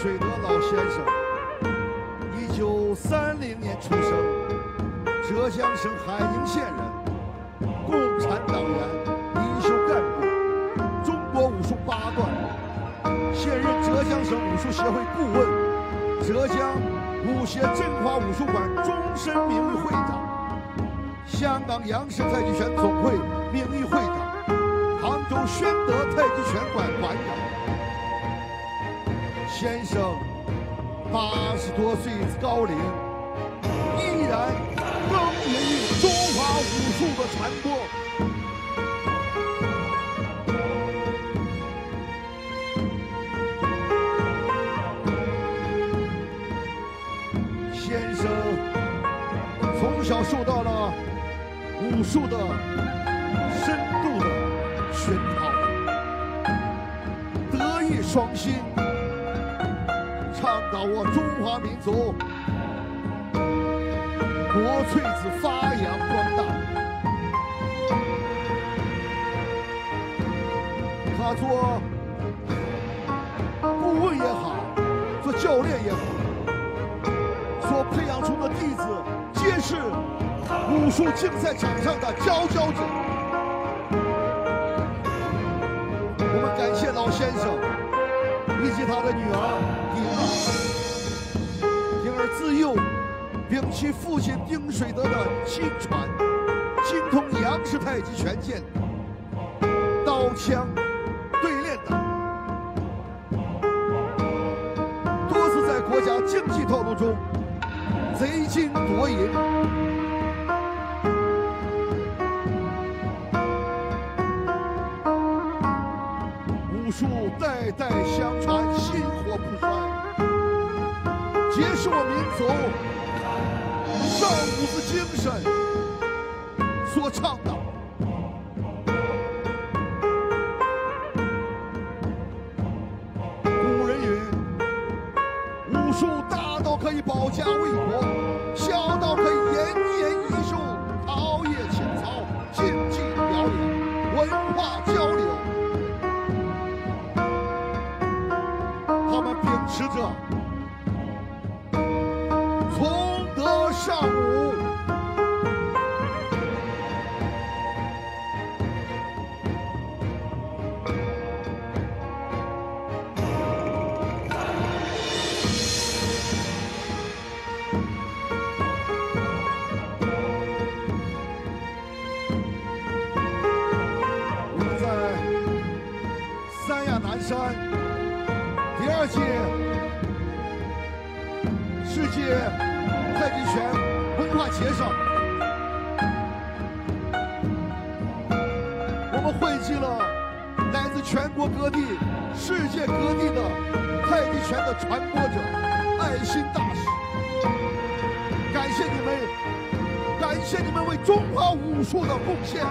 水德老先生，一九三零年出生，浙江省海宁县人，共产党员、领袖干部，中国武术八段，现任浙江省武术协会顾问，浙江武协振华武术馆终身名誉会长，香港杨氏太极拳总会名誉会长，杭州宣德太极拳馆馆长。先生八十多岁高龄，依然耕耘于中华武术的传播。先生从小受到了武术的深度的熏陶，德艺双馨。倡导我中华民族国粹子发扬光大。他做顾问也好，做教练也好，所培养出的弟子皆是武术竞赛场上的佼佼者。我们感谢老先生。以及他的女儿，秉其父亲丁水德的亲传，精通杨氏太极拳剑、刀枪对练等，多次在国家竞技套路中贼金夺银。武术代代相传，薪火不衰，皆是我民族上武的精神所倡导。古人云：“武术大到可以保家卫国，小到可以延年益寿，陶冶情操，竞技表演，文化交流。”他们秉持着上午。我们在三亚南山。第二届世界太极拳文化节上，我们汇集了来自全国各地、世界各地的太极拳的传播者、爱心大使。感谢你们，感谢你们为中华武术的贡献。